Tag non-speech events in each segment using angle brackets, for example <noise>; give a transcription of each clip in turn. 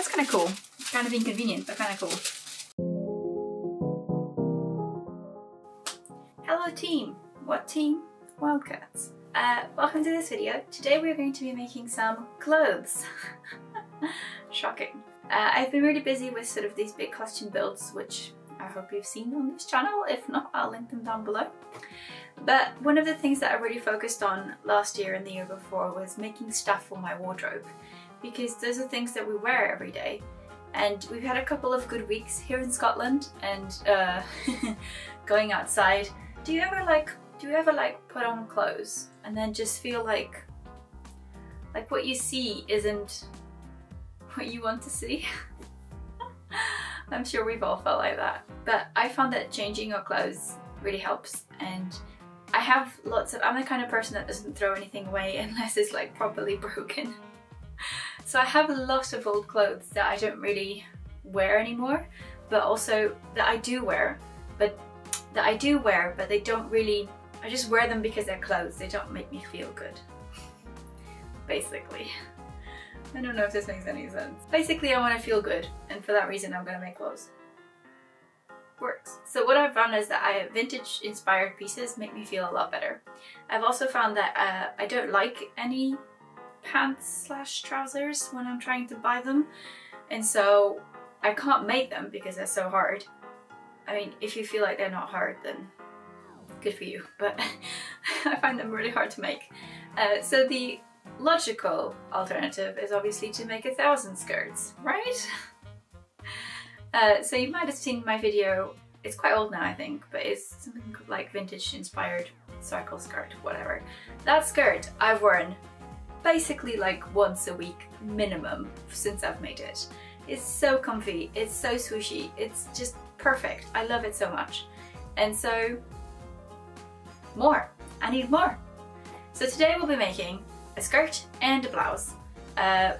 That's kind of cool. Kind of inconvenient, but kind of cool. Hello team! What team? Wildcats. Uh, welcome to this video. Today we're going to be making some clothes. <laughs> Shocking. Uh, I've been really busy with sort of these big costume builds, which I hope you've seen on this channel. If not, I'll link them down below. But one of the things that I really focused on last year and the year before was making stuff for my wardrobe because those are things that we wear every day. And we've had a couple of good weeks here in Scotland and uh, <laughs> going outside. Do you ever like, do you ever like put on clothes and then just feel like, like what you see isn't what you want to see? <laughs> I'm sure we've all felt like that. But I found that changing your clothes really helps and I have lots of, I'm the kind of person that doesn't throw anything away <laughs> unless it's like properly broken. So I have a lot of old clothes that I don't really wear anymore, but also that I do wear, but that I do wear, but they don't really, I just wear them because they're clothes. They don't make me feel good, <laughs> basically. I don't know if this makes any sense. Basically, I want to feel good, and for that reason, I'm going to make clothes. Works. So what I've found is that I vintage inspired pieces make me feel a lot better. I've also found that uh, I don't like any pants slash trousers when I'm trying to buy them, and so I can't make them because they're so hard. I mean, if you feel like they're not hard, then good for you, <laughs> but I find them really hard to make. Uh, so the logical alternative is obviously to make a thousand skirts, right? <laughs> Uh, so you might have seen my video, it's quite old now I think, but it's something like vintage inspired circle skirt, whatever. That skirt I've worn basically like once a week minimum since I've made it. It's so comfy, it's so swooshy, it's just perfect. I love it so much. And so, more. I need more. So today we'll be making a skirt and a blouse. Uh,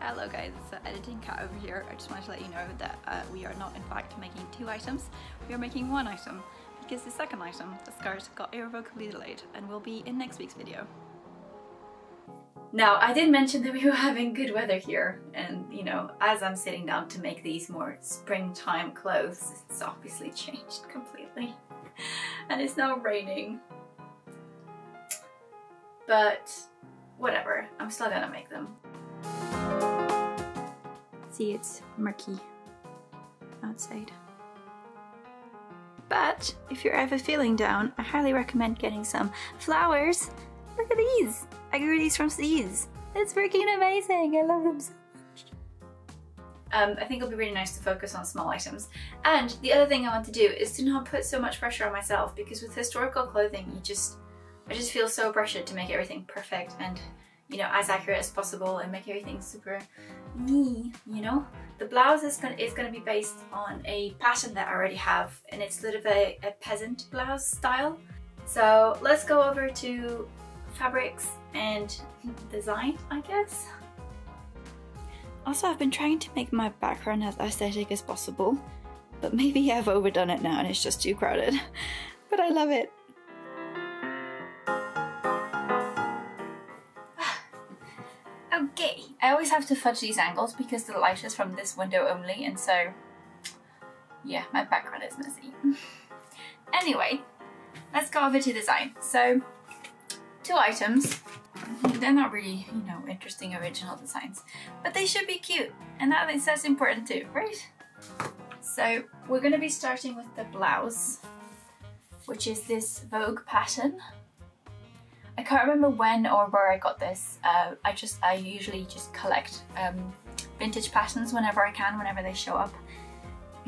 Hello guys, it's the editing cat over here. I just wanted to let you know that uh, we are not in fact making two items, we are making one item because the second item, the skirt, got irrevocably delayed and will be in next week's video. Now, I did mention that we were having good weather here and, you know, as I'm sitting down to make these more springtime clothes, it's obviously changed <laughs> completely. And it's now raining. But whatever, I'm still gonna make them. See, it's murky outside. But if you're ever feeling down, I highly recommend getting some flowers. Look at these! I grew these from seeds. It's freaking amazing! I love them so much. Um, I think it'll be really nice to focus on small items. And the other thing I want to do is to not put so much pressure on myself because with historical clothing, you just, I just feel so pressured to make everything perfect and you know, as accurate as possible and make everything super me, you know? The blouse is gonna, is gonna be based on a pattern that I already have and it's sort of a, a peasant blouse style. So let's go over to fabrics and design, I guess. Also, I've been trying to make my background as aesthetic as possible, but maybe <laughs> I've overdone it now and it's just too crowded. <laughs> But I love it. <sighs> Okay, I always have to fudge these angles because the light is from this window only and so yeah, my background is messy. <laughs> anyway, let's go over to design. So, two items. They're not really, you know, interesting original designs, but they should be cute and that is that's important too, right? So we're going to be starting with the blouse, which is this Vogue pattern. I can't remember when or where I got this. Uh, I just, I usually just collect um, vintage patterns whenever I can, whenever they show up,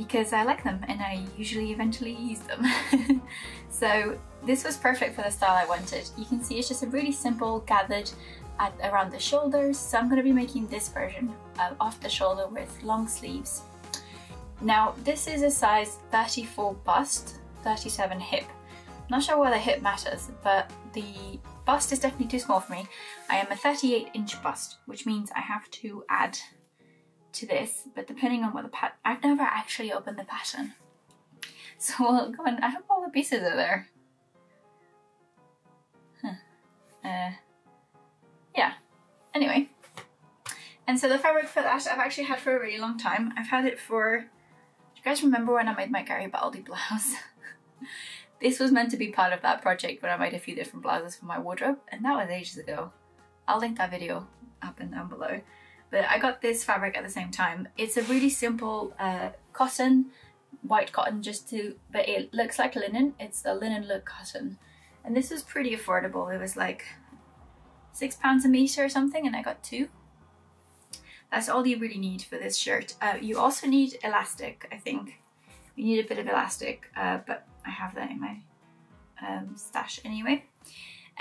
because I like them and I usually eventually use them. <laughs> so this was perfect for the style I wanted. You can see it's just a really simple gathered at around the shoulders. So I'm going to be making this version uh, off the shoulder with long sleeves. Now this is a size 34 bust, 37 hip. I'm not sure why the hip matters, but the bust is definitely too small for me. I am a 38 inch bust, which means I have to add to this, but depending on what the pat- I've never actually opened the pattern. <laughs> So we'll go and I hope all the pieces are there. Huh. Uh, yeah, anyway. And so the fabric for that I've actually had for a really long time. I've had it for, do you guys remember when I made my Garibaldi blouse? <laughs> this was meant to be part of that project when I made a few different blouses for my wardrobe and that was ages ago. I'll link that video up and down below. But I got this fabric at the same time. It's a really simple uh, cotton, white cotton just to, but it looks like linen. It's a linen look cotton. And this was pretty affordable. It was like six pounds a meter or something and I got two. That's all you really need for this shirt. Uh, you also need elastic, I think. You need a bit of elastic, uh, but I have that in my um, stash anyway.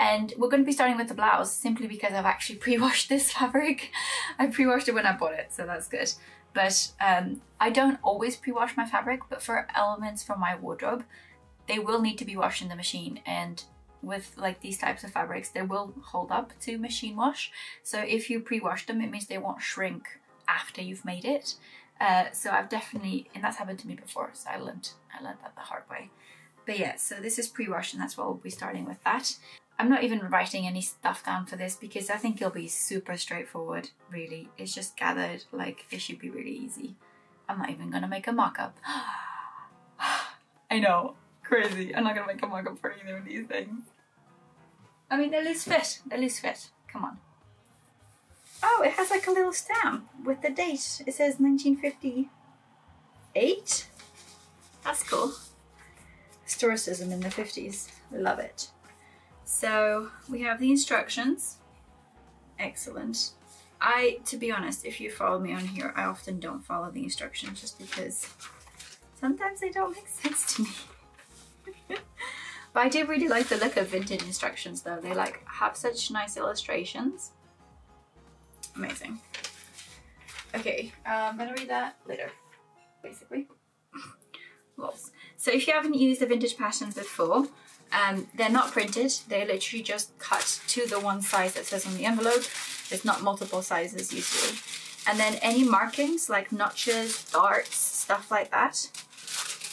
And we're going to be starting with the blouse simply because I've actually <laughs> pre-washed this fabric. I pre-washed it when I bought it, so that's good. But um, I don't always pre-wash my fabric, but for elements from my wardrobe, they will need to be washed in the machine. And with like these types of fabrics, they will hold up to machine wash. So if you pre-wash them, it means they won't shrink after you've made it. Uh, so I've definitely, and that's happened to me before, so I learned, I learned that the hard way. But yeah, so this is pre-washed and that's what we'll be starting with that. I'm not even writing any stuff down for this because I think it'll be super straightforward, really. It's just gathered, like it should be really easy. I'm not even gonna make a mock-up. <gasps> I know, crazy. I'm not gonna make a mock-up for either of these things. I mean, they loose fit, they loose fit, come on. Oh, it has like a little stamp with the date. It says 1958. That's cool. Historicism in the 50s, love it. So we have the instructions. Excellent. I, to be honest, if you follow me on here, I often don't follow the instructions just because sometimes they don't make <laughs> sense to me. <laughs> but I do really like the look of vintage instructions though. They like have such nice illustrations. Amazing. Okay, I'm gonna read that later, basically. <laughs> Lots. So if you haven't used the vintage pattern before, um, they're not printed, they're literally just cut to the one size that says on the envelope. There's not multiple sizes usually. And then any markings like notches, darts, stuff like that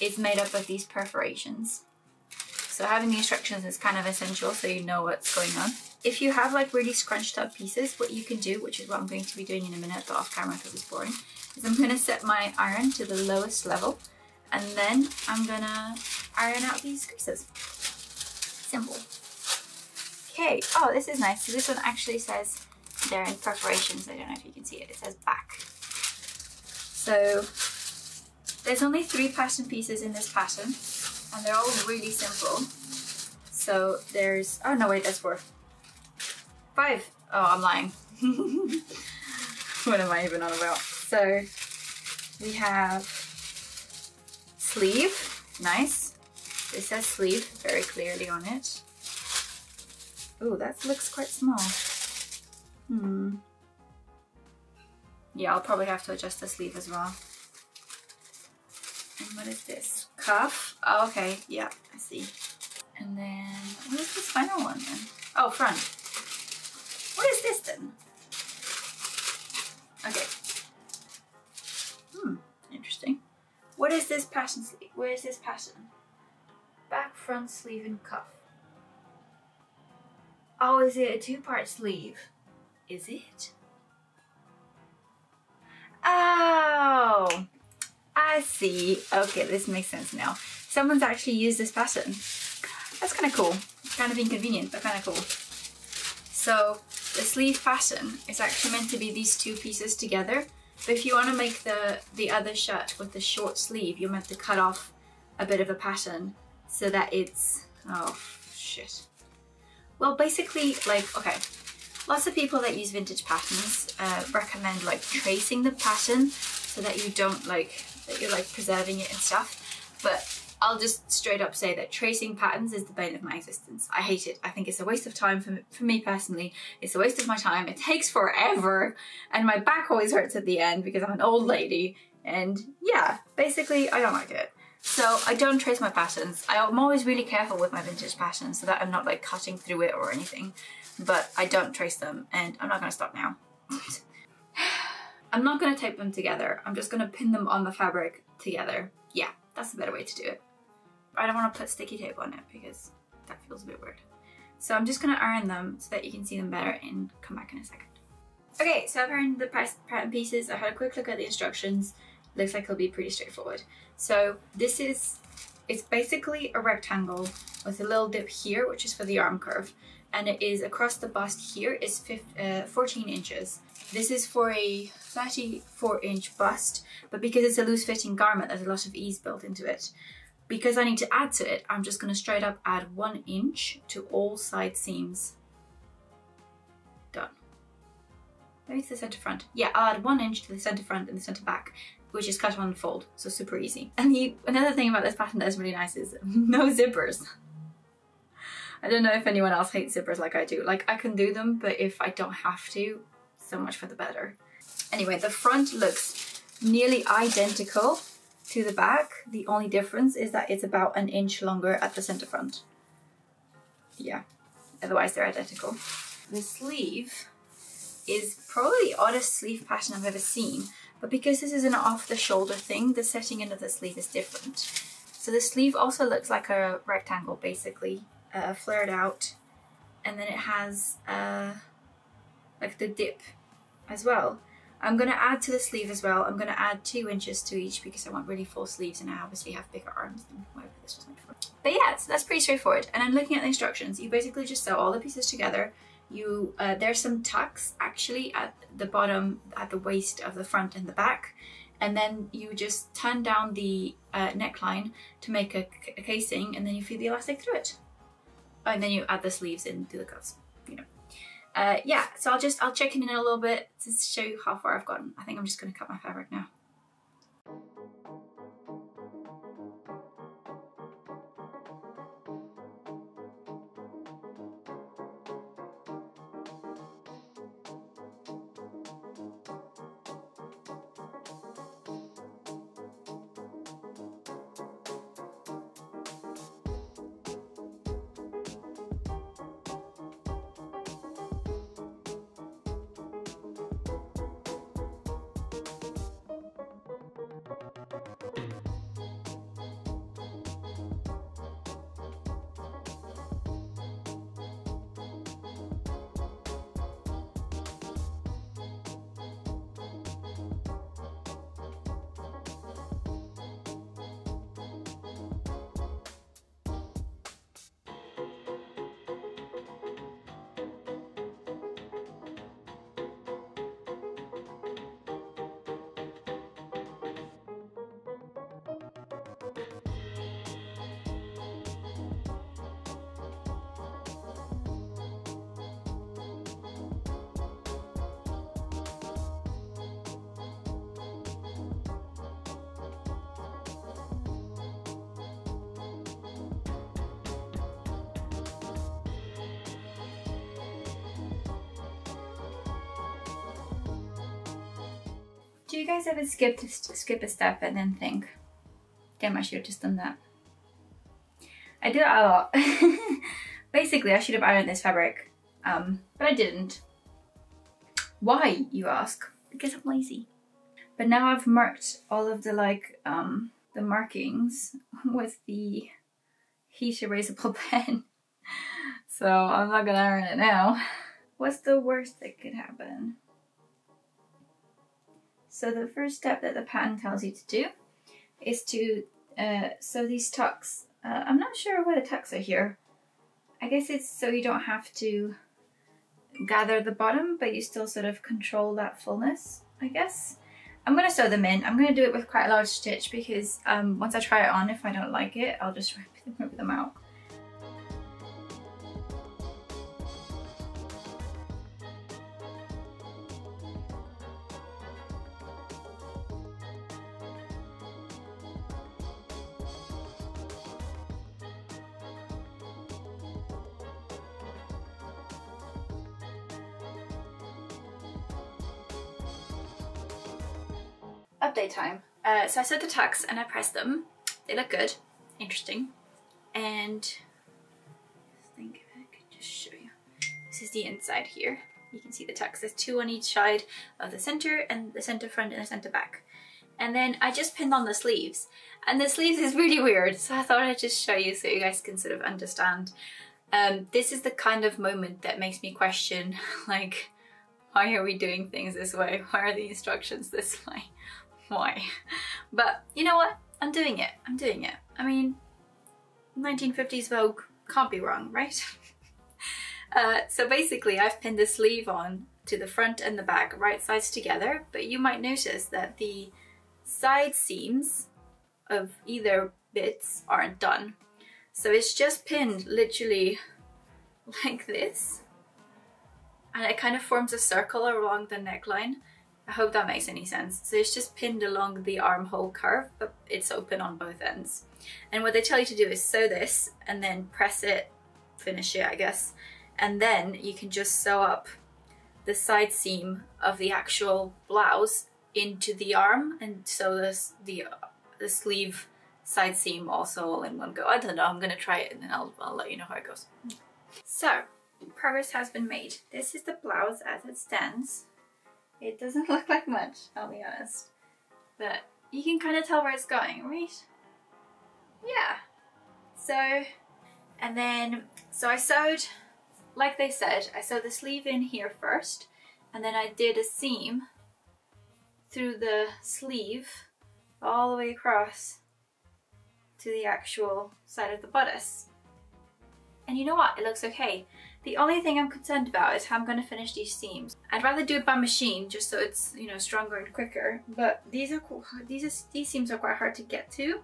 is made up of these perforations. So having the instructions is kind of essential so you know what's going on. If you have like really scrunched up pieces, what you can do, which is what I'm going to be doing in a minute, but off camera because it's boring, is I'm going to set my iron to the lowest level and then I'm going to iron out these creases. Simple. Okay, oh this is nice. So this one actually says they're in perforations. I don't know if you can see it. It says back. So there's only three pattern pieces in this pattern and they're all really simple. So there's, oh no wait, that's four. Five. Oh, I'm lying. <laughs> what am I even on about? So we have sleeve, nice. This says sleeve very clearly on it. Oh, that looks quite small. Hmm. Yeah, I'll probably have to adjust the sleeve as well. And what is this? Cuff? Oh, okay, yeah, I see. And then, what is this final one then? Oh, front. What is this then? Okay. Hmm, interesting. What is this pattern sleeve? Where is this pattern? Front, sleeve, and cuff. Oh, is it a two-part sleeve? Is it? Oh, I see. Okay, this makes sense now. Someone's actually used this pattern. That's kind of cool. Kind of inconvenient, but kind of cool. So the sleeve pattern is actually meant to be these two pieces together. But if you want to make the, the other shirt with the short sleeve, you're meant to cut off a bit of a pattern so that it's, oh shit. Well, basically like, okay, lots of people that use vintage patterns uh, recommend like tracing the pattern so that you don't like, that you're like preserving it and stuff. But I'll just straight up say that tracing patterns is the bane of my existence. I hate it. I think it's a waste of time for, for me personally. It's a waste of my time. It takes forever and my back always hurts at the end because I'm an old lady. And yeah, basically I don't like it. So I don't trace my patterns. I'm always really careful with my vintage patterns so that I'm not like cutting through it or anything. But I don't trace them and I'm not gonna stop now. <sighs> I'm not gonna tape them together. I'm just gonna pin them on the fabric together. Yeah, that's a better way to do it. I don't want to put sticky tape on it because that feels a bit weird. So I'm just going to iron them so that you can see them better and come back in a second. Okay, so I've ironed the pattern pieces. I had a quick look at the instructions. Looks like it'll be pretty straightforward. So this is, it's basically a rectangle with a little dip here, which is for the arm curve. And it is across the bust here is 15, uh, 14 inches. This is for a 34 inch bust, but because it's a loose fitting garment, there's a lot of ease built into it. Because I need to add to it, I'm just gonna straight up add one inch to all side seams. Done. Maybe to the center front. Yeah, I'll add one inch to the center front and the center back, which is cut on fold, so super easy. And the another thing about this pattern that is really nice is <laughs> no zippers. I don't know if anyone else hates zippers like I do. Like I can do them, but if I don't have to, so much for the better. Anyway, the front looks nearly identical to the back. The only difference is that it's about an inch longer at the center front. Yeah, otherwise they're identical. The sleeve is probably the oddest sleeve pattern I've ever seen, but because this is an off the shoulder thing, the setting in of the sleeve is different. So the sleeve also looks like a rectangle basically, uh, flared out, and then it has uh, like the dip as well. I'm going to add to the sleeve as well. I'm going to add two inches to each because I want really full sleeves and I obviously have bigger arms than whatever this was made for. But yeah, so that's pretty straightforward. And I'm looking at the instructions. You basically just sew all the pieces together. You uh, There's some tucks actually at the bottom, at the waist of the front and the back. And then you just turn down the uh, neckline to make a, a casing and then you feed the elastic through it. And then you add the sleeves into the cuffs, you know uh, yeah, so I'll just, I'll check in in a little bit to show you how far I've gotten. I think I'm just going to cut my fabric now. Do you guys ever skip skip a step and then think, damn, I should have just done that? I do that a lot. <laughs> Basically, I should have ironed this fabric, um, but I didn't. Why, you ask? Because I'm lazy. But now I've marked all of the like, um, the markings <laughs> with the heat erasable <laughs> pen. so I'm not gonna iron it now. What's the worst that could happen? So the first step that the pattern tells you to do is to uh, sew these tucks. Uh, I'm not sure why the tucks are here. I guess it's so you don't have to gather the bottom, but you still sort of control that fullness, I guess. I'm going to sew them in. I'm going to do it with quite a large stitch because um, once I try it on, if I don't like it, I'll just <laughs> rip them out. Update time. Uh, so I sewed the tucks and I pressed them. They look good, interesting. And I think I could just show you. This is the inside here. You can see the tucks. There's two on each side of the center and the center front and the center back. And then I just pinned on the sleeves. And the sleeves is really weird, so I thought I'd just show you so you guys can sort of understand. Um, this is the kind of moment that makes me question, <laughs> like, why are we doing things this way? Why are the instructions this <laughs> way? Why? <laughs> But you know what? I'm doing it. I'm doing it. I mean, 1950s Vogue can't be wrong, right? <laughs> uh, so basically I've pinned the sleeve on to the front and the back right sides together, but you might notice that the side seams of either bits aren't done. So it's just pinned literally <laughs> like this. And it kind of forms a circle along the neckline. I hope that makes any sense. So it's just pinned along the armhole curve, but it's open on both ends. And what they tell you to do is sew this and then press it, finish it, I guess. And then you can just sew up the side seam of the actual blouse into the arm and sew the, the sleeve side seam also all in one go. I don't know, I'm gonna try it and then I'll, I'll let you know how it goes. So, progress has been made. This is the blouse as it stands. It doesn't <laughs> look like much, I'll be honest. But you can kind of tell where it's going, right? Yeah. So, and then, so I sewed, like they said, I sewed the sleeve in here first, and then I did a seam through the sleeve all the way across to the actual side of the bodice. And you know what? It looks okay. The only thing I'm concerned about is how I'm going to finish these seams. I'd rather do it by machine just so it's, you know, stronger and quicker. But these are these are, these seams are quite hard to get to.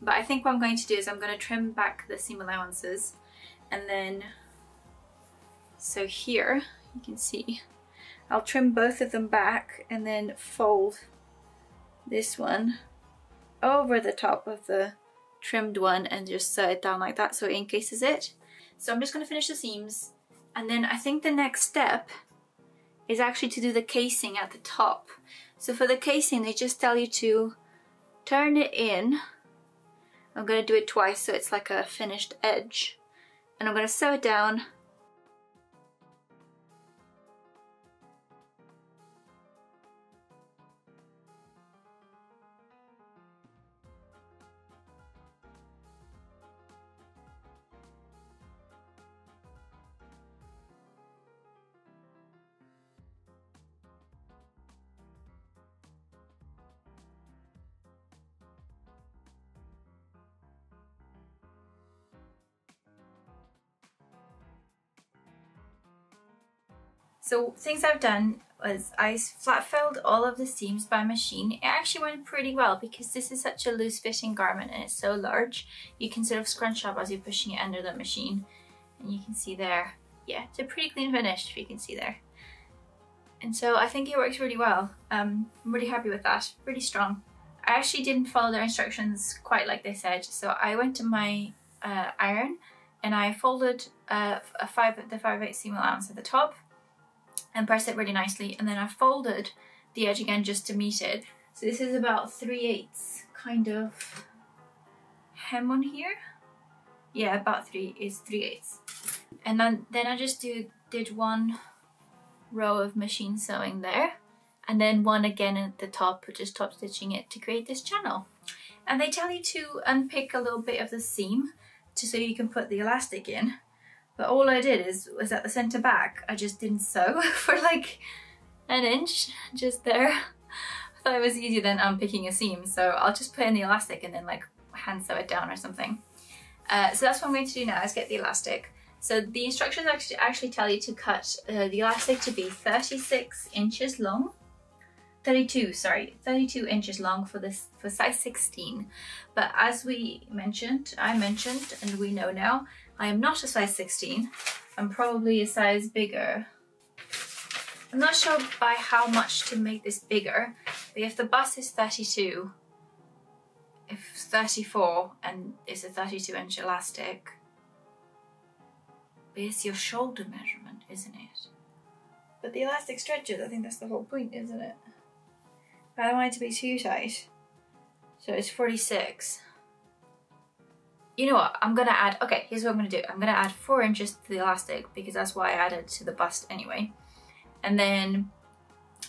But I think what I'm going to do is I'm going to trim back the seam allowances and then so here you can see I'll trim both of them back and then fold this one over the top of the trimmed one and just sew it down like that so it encases it. So I'm just going to finish the seams and then I think the next step is actually to do the casing at the top. So for the casing they just tell you to turn it in. I'm going to do it twice so it's like a finished edge. And I'm going to sew it down So things I've done was I flat felled all of the seams by machine. It actually went pretty well because this is such a loose fitting garment and it's so large. You can sort of scrunch up as you're pushing it under the machine. And you can see there, yeah, it's a pretty clean finish if you can see there. And so I think it works really well. Um, I'm really happy with that, really strong. I actually didn't follow their instructions quite like they said. So I went to my uh, iron and I folded uh, a five, the 5 8 seam allowance at the top and press it really nicely. And then I folded the edge again just to meet it. So this is about 3 eighths kind of hem on here. Yeah, about 3 is 3 eighths. And then, then I just do, did one row of machine sewing there and then one again at the top, just top stitching it to create this channel. And they tell you to unpick a little bit of the seam to so you can put the elastic in. But all I did is was at the center back, I just didn't sew <laughs> for like an inch just there. I thought it was easier than unpicking a seam. So I'll just put in the elastic and then like hand sew it down or something. Uh, so that's what I'm going to do now is get the elastic. So the instructions actually, actually tell you to cut uh, the elastic to be 36 inches long 32 sorry 32 inches long for this for size 16 but as we mentioned I mentioned and we know now I am not a size 16. I'm probably a size bigger. I'm not sure by how much to make this bigger, but if the bust is 32, if 34 and it's a 32 inch elastic, it's your shoulder measurement, isn't it? But the elastic stretches, I think that's the whole point, isn't it? I don't want it to be too tight. So it's 46 you know what, I'm gonna add, okay, here's what I'm gonna do. I'm gonna add four inches to the elastic because that's why I added to the bust anyway. And then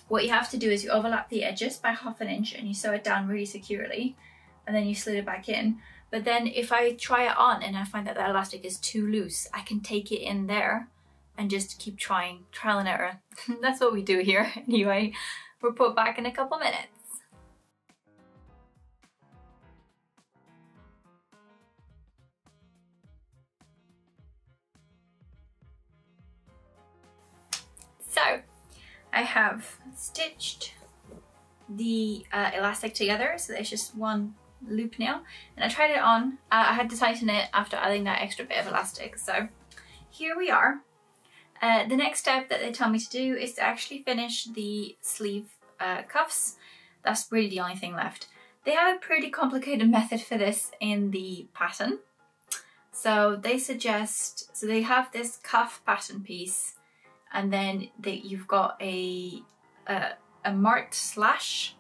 what you have to do is you overlap the edges by half an inch and you sew it down really securely and then you slid it back in. But then if I try it on and I find that the elastic is too loose, I can take it in there and just keep trying, trial and error. <laughs> That's what we do here <laughs> anyway. Report back in a couple minutes. So, I have stitched the uh, elastic together. So there's just one loop now and I tried it on. Uh, I had to tighten it after adding that extra bit of elastic. So here we are. Uh, the next step that they tell me to do is to actually finish the sleeve uh, cuffs. That's really the only thing left. They have a pretty complicated <laughs> method for this in the pattern. So they suggest so they have this cuff pattern piece and then that you've got a, a a marked slash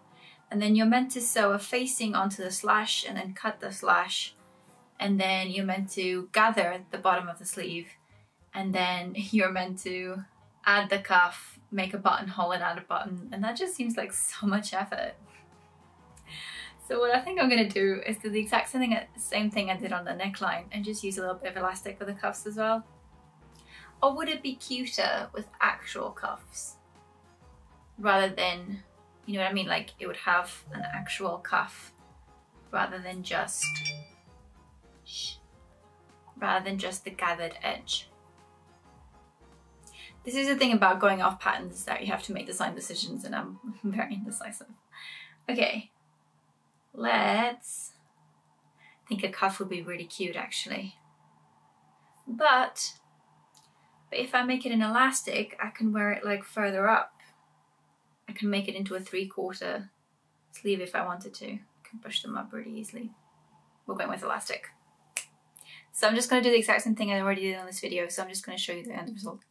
and then you're meant to sew a facing onto the slash and then cut the slash and then you're meant to gather the bottom of the sleeve and then <laughs> you're meant to add the cuff, make a buttonhole and add a button and that just seems like so much effort. So what I think I'm going to do is do the exact same thing, same thing I did on the neckline and just use a little bit of elastic for the cuffs as well. Or would it be cuter with actual cuffs? rather than, you know what I mean? Like it would have an actual cuff rather than just, rather than just the gathered edge. This is the thing about going off patterns that you have to make design decisions and I'm <laughs> very indecisive. Okay, let's think a cuff would be really cute actually. But, but if I make it an elastic, I can wear it like further up I can make it into a three quarter sleeve if I wanted to. I can push them up really easily. We're going with elastic. So I'm just going to do the exact same thing I already did on this video, so I'm just going to show you the end result.